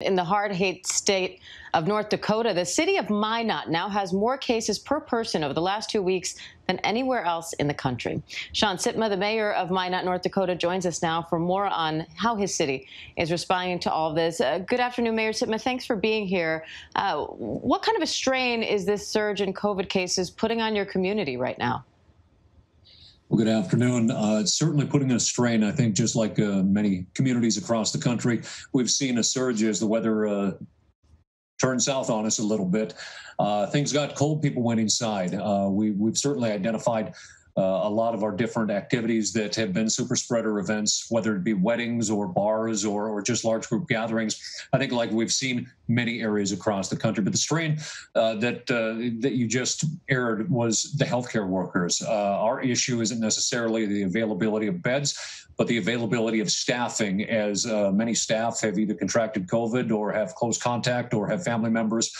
In the hard hit state of North Dakota, the city of Minot now has more cases per person over the last two weeks than anywhere else in the country. Shaun Sipma, the mayor of Minot, North Dakota, joins us now for more on how his city is responding to all this. Uh, good afternoon, Mayor Sipma. Thanks for being here. Uh, what kind of a strain is this surge in COVID cases putting on your community right now? Well, good afternoon. Uh, it's certainly putting a strain, I think, just like uh, many communities across the country. We've seen a surge as the weather uh, turned south on us a little bit. Uh, things got cold, people went inside. Uh, we, we've certainly identified a lot of our different activities that have been super spreader events, whether it be weddings or bars or, or just large group gatherings. I think like we've seen many areas across the country, but the strain uh, that uh, that you just aired was the healthcare workers. Uh, our issue isn't necessarily the availability of beds, but the availability of staffing, as uh, many staff have either contracted COVID or have close contact or have family members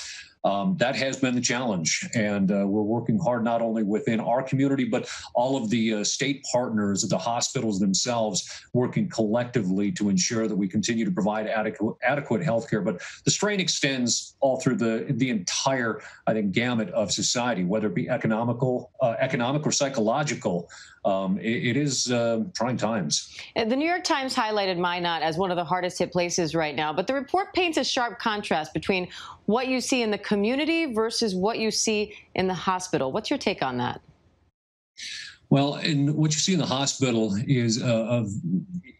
um, that has been the challenge. And uh, we're working hard not only within our community, but all of the uh, state partners, the hospitals themselves, working collectively to ensure that we continue to provide adequate, adequate health care. But the strain extends all through the, the entire, I think, gamut of society, whether it be economical, uh, economic or psychological. Um, it, it is uh, trying times. The New York Times highlighted Minot as one of the hardest hit places right now, but the report paints a sharp contrast between what you see in the community versus what you see in the hospital. What's your take on that? Well, and what you see in the hospital is uh, of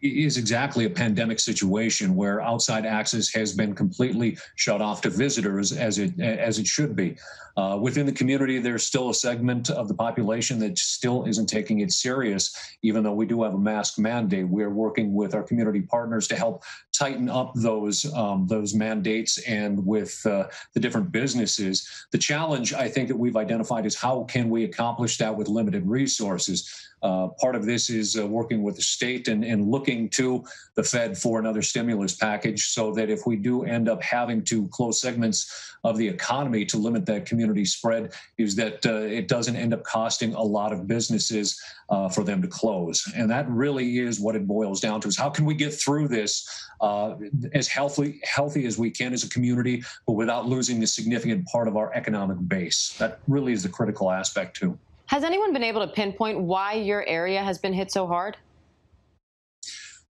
is exactly a pandemic situation where outside access has been completely shut off to visitors, as it as it should be. Uh, within the community, there's still a segment of the population that still isn't taking it serious, even though we do have a mask mandate. We're working with our community partners to help tighten up those um, those mandates and with uh, the different businesses. The challenge I think that we've identified is how can we accomplish that with limited resources. Uh, part of this is uh, working with the state and, and looking to the Fed for another stimulus package so that if we do end up having to close segments of the economy to limit that community spread, is that uh, it doesn't end up costing a lot of businesses uh, for them to close. And that really is what it boils down to is how can we get through this uh, as healthy, healthy as we can as a community, but without losing a significant part of our economic base. That really is the critical aspect too. Has anyone been able to pinpoint why your area has been hit so hard?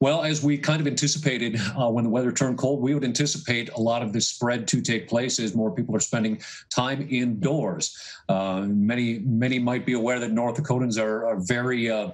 Well, as we kind of anticipated uh, when the weather turned cold, we would anticipate a lot of this spread to take place as more people are spending time indoors. Uh, many, many might be aware that North Dakotans are, are very uh,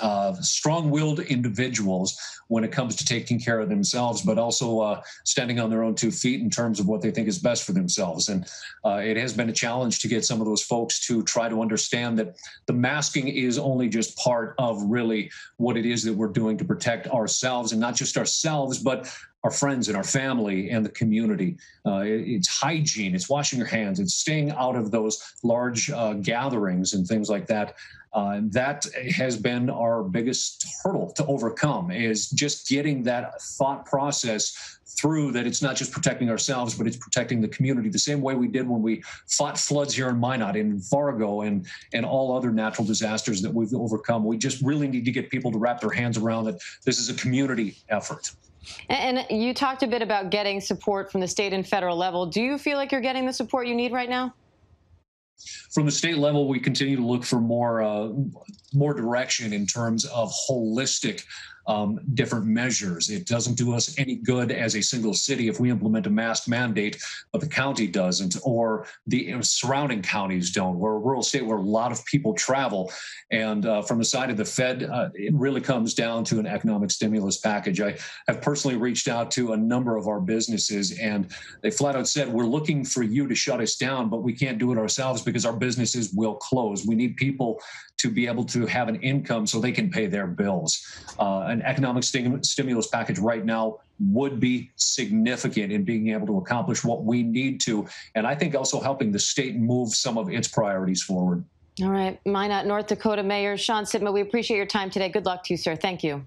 uh, strong-willed individuals when it comes to taking care of themselves, but also uh, standing on their own two feet in terms of what they think is best for themselves. And uh, it has been a challenge to get some of those folks to try to understand that the masking is only just part of really what it is that we're doing to protect ourselves, and not just ourselves, but our friends and our family and the community. Uh, it, it's hygiene, it's washing your hands, it's staying out of those large uh, gatherings and things like that. Uh, that has been our biggest hurdle to overcome is just getting that thought process through that it's not just protecting ourselves, but it's protecting the community the same way we did when we fought floods here in Minot, in Fargo, and, and all other natural disasters that we've overcome. We just really need to get people to wrap their hands around that this is a community effort. And you talked a bit about getting support from the state and federal level. Do you feel like you're getting the support you need right now? From the state level, we continue to look for more uh, more direction in terms of holistic um, different measures. It doesn't do us any good as a single city if we implement a mask mandate, but the county doesn't, or the surrounding counties don't. We're a rural state where a lot of people travel. And uh, from the side of the Fed, uh, it really comes down to an economic stimulus package. I have personally reached out to a number of our businesses, and they flat out said, We're looking for you to shut us down, but we can't do it ourselves because our businesses will close. We need people to be able to have an income so they can pay their bills. Uh, an economic stim- stimulus package right now would be significant in being able to accomplish what we need to. And I think also helping the state move some of its priorities forward. All right. Minot, North Dakota Mayor Shaun Sipma, we appreciate your time today. Good luck to you, sir. Thank you.